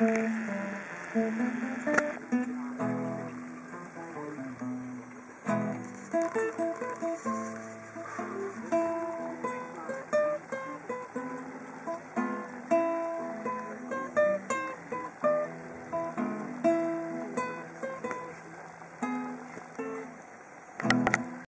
Mm-hmm.